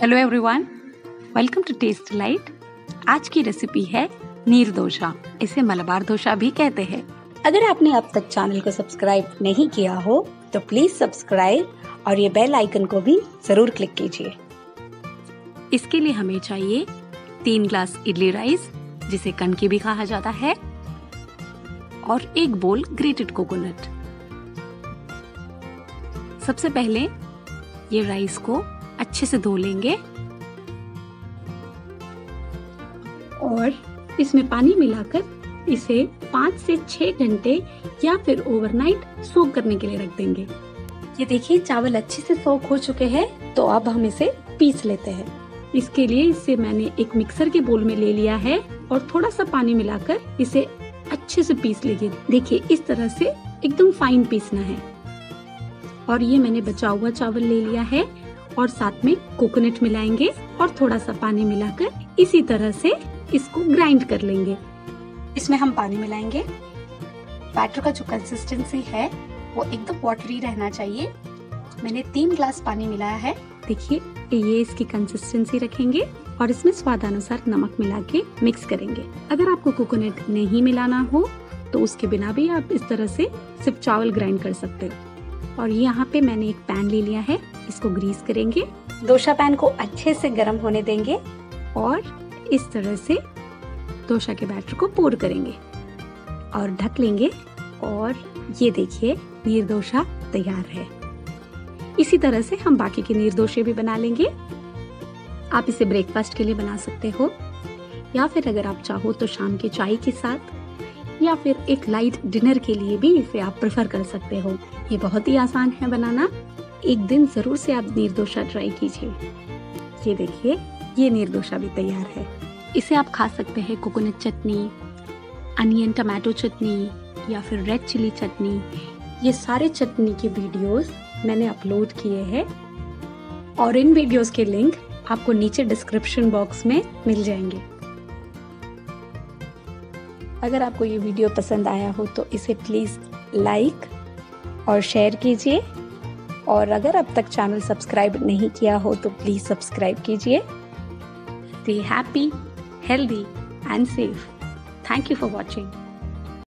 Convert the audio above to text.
Hello everyone welcome to taste light आज की recipe है नीर डोसा इसे मलबार डोसा भी कहते हैं। अगर आपने अब तक चैनल को सब्सक्राइब नहीं किया हो तो प्लीज़ सब्सक्राइब और ये बेल आइकन को भी ज़रूर क्लिक कीजिए। इसके लिए हमें चाहिए तीन ग्लास इडली राइस जिसे कनकी भी कहा जाता है, और एक बोल ग्रेटेड कोकोनट सबसे पहले ये राइस को अच्छे से धो लेंगे। और इसमें पानी मिलाकर इसे पाँच से छह घंटे या फिर ओवरनाइट सोक करने के लिए रख देंगे। ये देखिए, चावल अच्छे से सोक हो चुके हैं तो अब हम इसे पीस लेते हैं। इसके लिए इसे मैंने एक मिक्सर के बोल में ले लिया है और थोड़ा सा पानी मिलाकर इसे अच्छे से पीस लीजिए। देखिए, इस तरह से एकदम फाइन पीसना है। और ये मैंने बचा हुआ चावल ले लिया है। और साथ में कोकोनट मिलाएँगे और थोड़ा सा पानी मिलाकर इसी तरह से इसको ग्राइंड कर लेंगे। इसमें हम पानी मिलाएँगे। बैटर का जो कंसिस्टेंसी है, वो एकदम वाटरी रहना चाहिए। मैंने तीन ग्लास पानी मिलाया है। देखिए, ये इसकी कंसिस्टेंसी रखेंगे और इसमें स्वाद अनुसार नमक मिला के मिक्स करेंगे। अगर आपको कोकोनट नहीं मिलाना हो तो उसके बिना भी आप इस तरह से सिर्फ़ चावल ग्राइंड कर सकते हो। और यहाँ पे मैंने एक पैन ले लिया है। इसको ग्रीस करेंगे। दोशा पैन को अच्छे से गर्म होने देंगे और इस तरह से दोशा के बैटर को पोर करेंगे। और ढक लेंगे और ये देखिए, नीर दोशा तैयार है। इसी तरह से हम बाकी के निर्दोषे भी बना लेंगे। आप इसे ब्रेकफास्ट के लिए बना सकते हो या फिर अगर आप चाहो तो शाम के चाय के साथ या फिर एक लाइट डिनर के लिए भी इसे आप प्रेफर कर सकते हो। ये बहुत ही आसान है बनाना। एक दिन ज़रूर से आप निर्दोषा ट्राई कीजिए। ये देखिए, ये निर्दोषा भी तैयार है। इसे आप खा सकते हैं coconut chutney onion tomato chutney, या फिर रेड चिली चटनी। ये सारे चटनी के वीडियोस मैंने अपलोड किए हैं। और इन वीडियोस के लिंक आपको नीचे डिस्क्रिप्शन बॉक्स में मिल जाएँगे। अगर आपको ये वीडियो पसंद आया हो तो इसे प्लीज़ लाइक और शेयर कीजिए। और अगर अब तक चैनल सब्सक्राइब नहीं किया हो तो प्लीज़ सब्सक्राइब कीजिए। Stay happy healthy and safe thank you for watching